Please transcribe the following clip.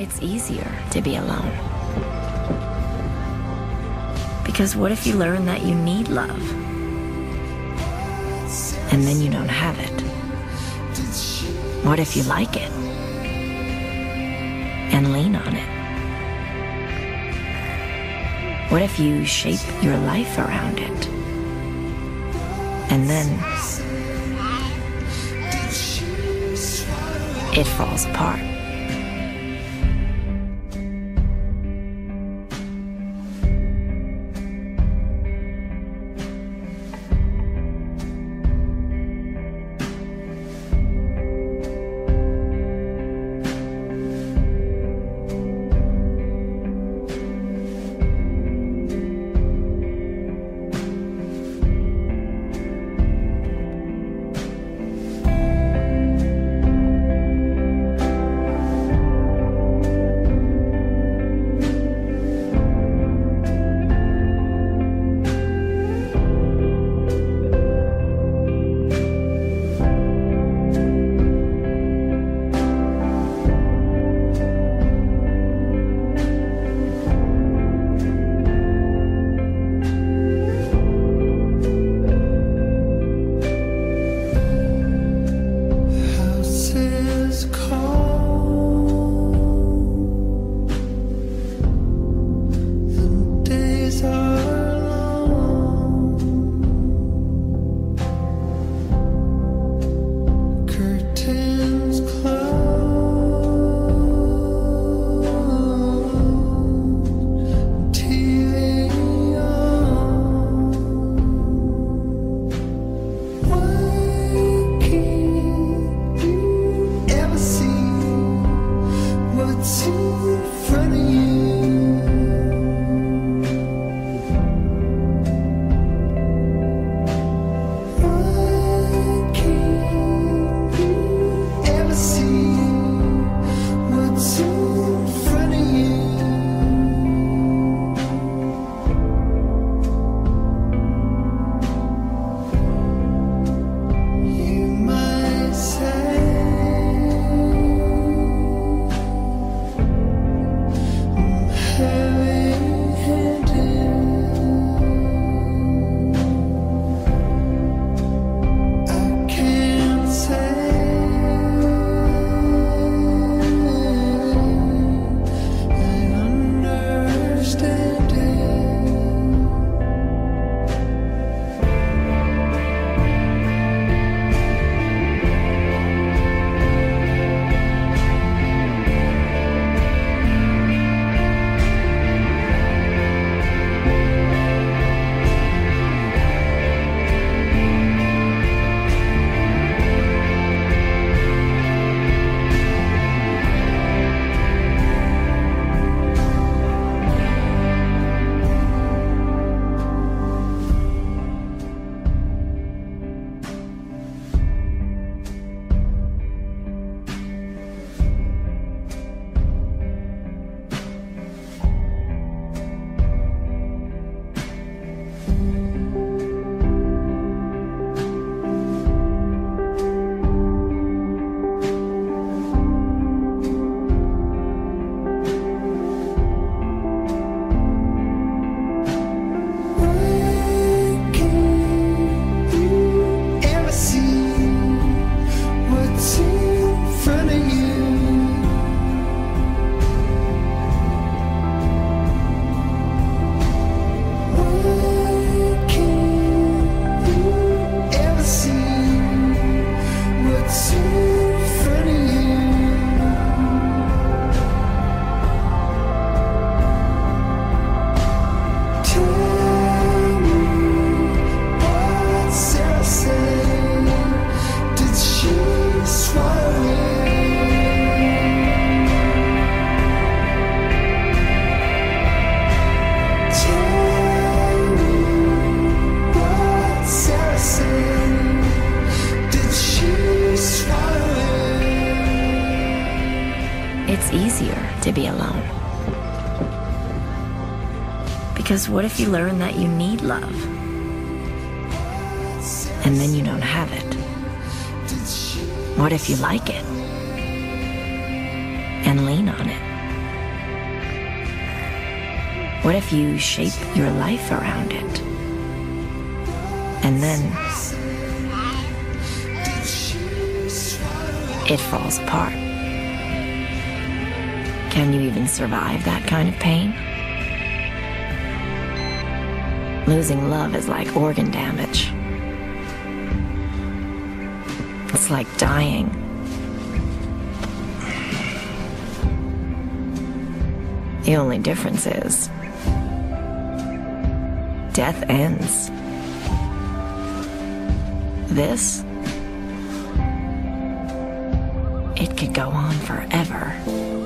It's easier to be alone. Because what if you learn that you need love? And then you don't have it? What if you like it? And lean on it? What if you shape your life around it? And then it falls apart. What's in front of you? It's easier to be alone. Because what if you learn that you need love? And then you don't have it? What if you like it? And lean on it? What if you shape your life around it? And then it falls apart. Can you even survive that kind of pain? Losing love is like organ damage. It's like dying. The only difference is death ends. This, it could go on forever.